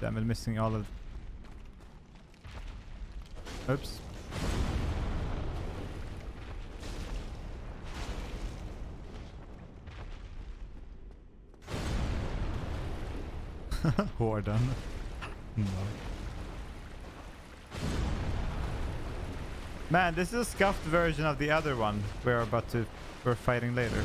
Damn it, missing all of... Oops. Warden. no. Man, this is a scuffed version of the other one we're about to... We're fighting later.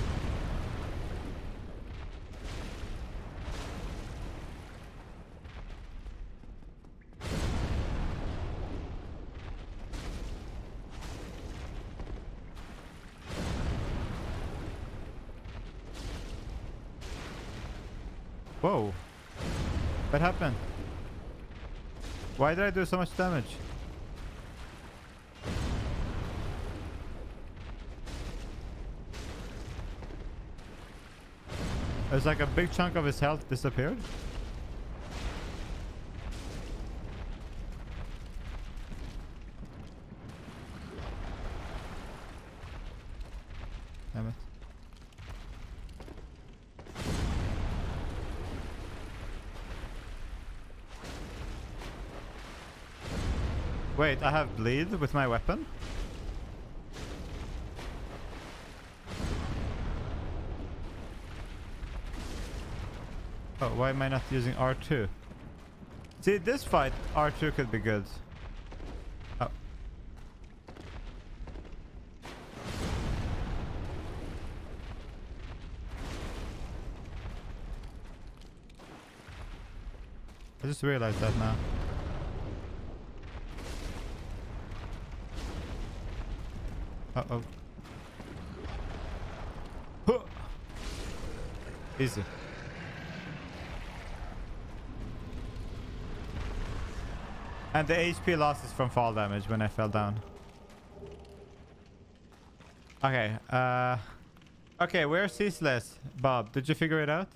Whoa. What happened? Why did I do so much damage? It's like a big chunk of his health disappeared. Damn it. Wait, I have bleed with my weapon? Oh, why am I not using R2? See, this fight, R2 could be good. Oh. I just realized that now. Uh-oh. Huh. Easy. And the HP loss is from fall damage when I fell down. Okay, uh... Okay, where's Ceaseless? Bob, did you figure it out?